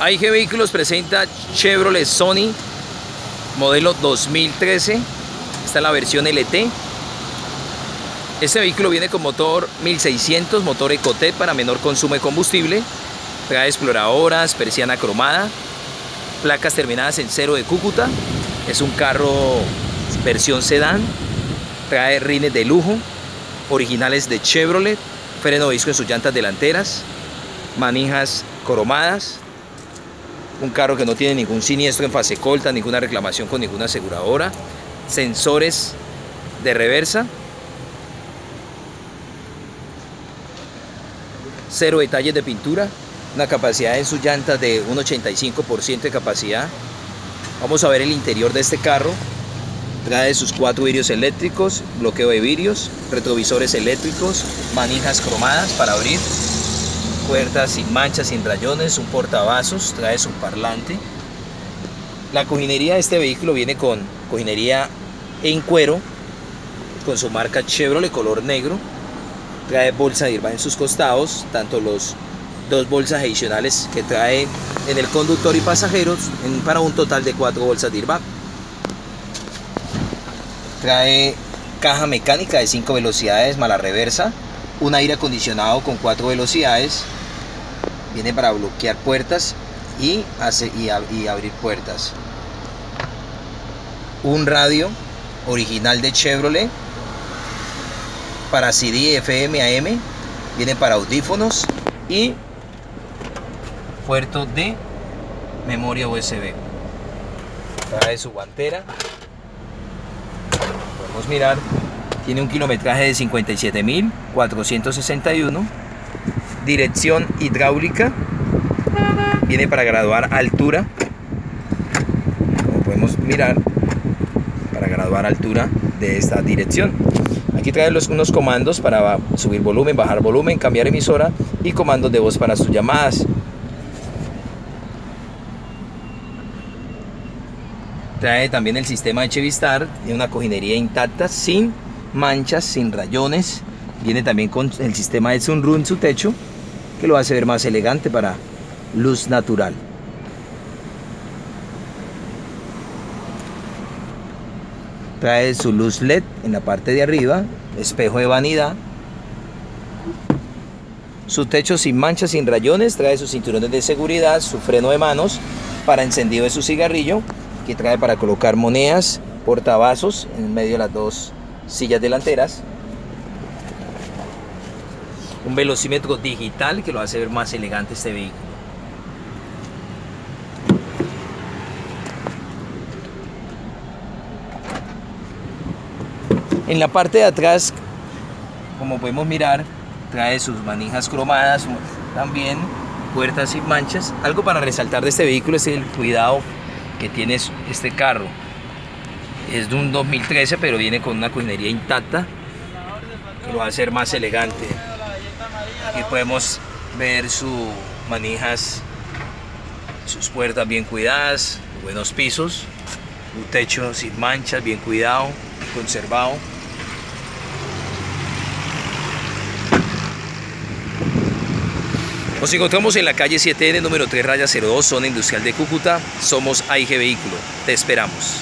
AIG Vehículos presenta Chevrolet Sony modelo 2013. Esta es la versión LT. Este vehículo viene con motor 1600, motor Ecotec para menor consumo de combustible. Trae exploradoras, persiana cromada, placas terminadas en cero de Cúcuta. Es un carro versión sedán. Trae rines de lujo, originales de Chevrolet, freno disco en sus llantas delanteras, manijas cromadas, un carro que no tiene ningún siniestro en fase colta, ninguna reclamación con ninguna aseguradora, sensores de reversa, cero detalles de pintura, una capacidad en sus llantas de un 85% de capacidad. Vamos a ver el interior de este carro. Trae sus cuatro vidrios eléctricos, bloqueo de vidrios, retrovisores eléctricos, manijas cromadas para abrir, puertas sin manchas, sin rayones, un portavasos, trae su parlante. La cojinería de este vehículo viene con cojinería en cuero, con su marca Chevrolet color negro. Trae bolsa de airbag en sus costados, tanto los dos bolsas adicionales que trae en el conductor y pasajeros, para un total de cuatro bolsas de airbag. Trae caja mecánica de 5 velocidades más la reversa, un aire acondicionado con 4 velocidades, viene para bloquear puertas y, hace, y, y abrir puertas. Un radio original de Chevrolet para CD, FM, AM, viene para audífonos y puerto de memoria USB. Trae su guantera. Podemos mirar. Tiene un kilometraje de 57.461 dirección hidráulica, viene para graduar altura, como podemos mirar, para graduar altura de esta dirección. Aquí trae unos comandos para subir volumen, bajar volumen, cambiar emisora y comandos de voz para sus llamadas. Trae también el sistema de Chevistar, tiene una cojinería intacta, sin manchas, sin rayones. Viene también con el sistema de sunroof en su techo que lo hace ver más elegante para luz natural. Trae su luz LED en la parte de arriba, espejo de vanidad. Su techo sin manchas, sin rayones, trae sus cinturones de seguridad, su freno de manos para encendido de su cigarrillo, que trae para colocar monedas, portavasos en medio de las dos sillas delanteras un velocímetro digital que lo hace ver más elegante este vehículo. En la parte de atrás, como podemos mirar, trae sus manijas cromadas, también puertas sin manchas. Algo para resaltar de este vehículo es el cuidado que tiene este carro. Es de un 2013, pero viene con una cojinería intacta lo va a hacer más elegante. Aquí podemos ver sus manijas, sus puertas bien cuidadas, buenos pisos, un techo sin manchas, bien cuidado, conservado. Nos encontramos en la calle 7N, número 3, raya 02, zona industrial de Cúcuta. Somos AIG Vehículo. Te esperamos.